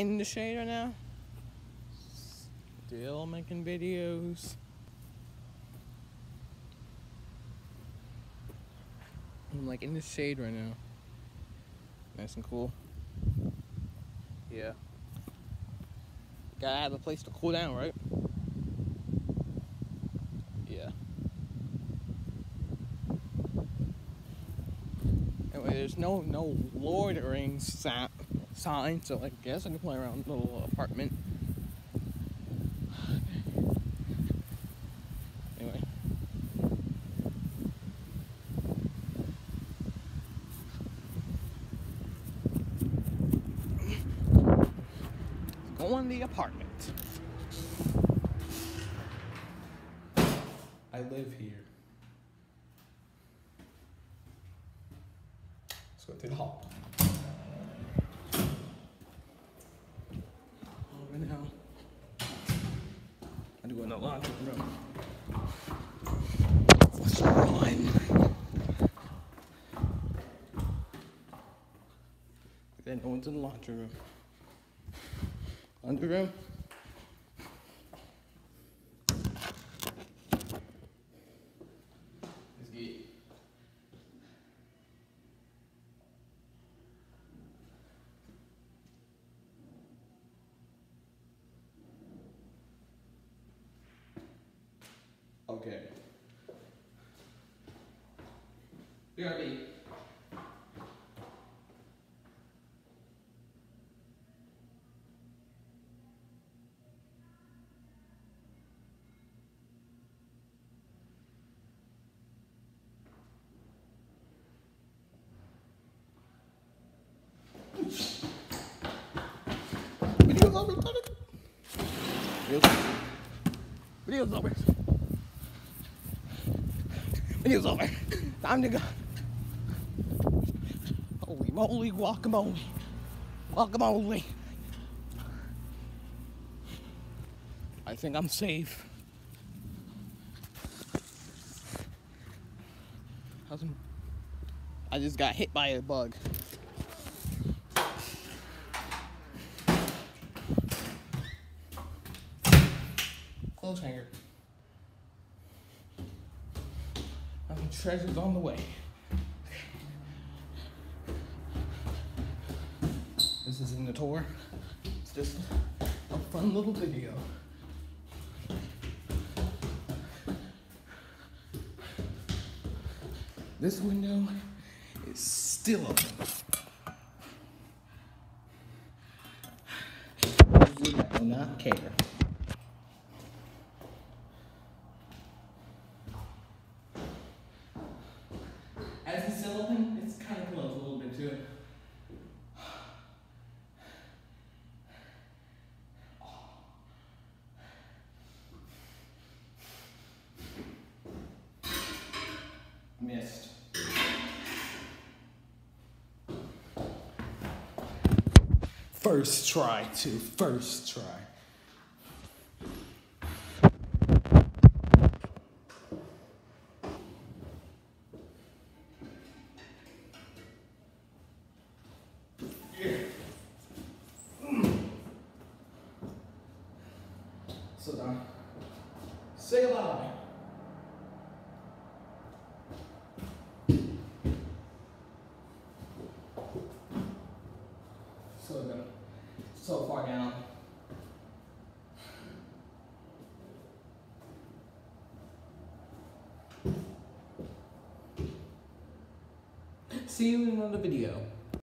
in the shade right now. Still making videos. I'm like in the shade right now. Nice and cool. Yeah. Gotta have a place to cool down, right? Yeah. Anyway, there's no no loitering sa- sign, so I guess I can play around the little apartment. Anyway. Go in the apartment. I live here. Let's go through the hall. Right now. I do go in the laundry room. Let's run. Then no one's in the laundry room. Laundry room. Let's get it. Okay. BRB. Video's over. Video's over. Video's over. Time to go. Holy moly, guacamole. Guacamole. I think I'm safe. I just got hit by a bug. Clothes hanger. Treasure's on the way. This isn't a tour. It's just a fun little video. This window is still open. I do not care. As it's kind of closed a little bit too. Missed. First try, to First try. Say aloud. So down. So far down. See you in another video.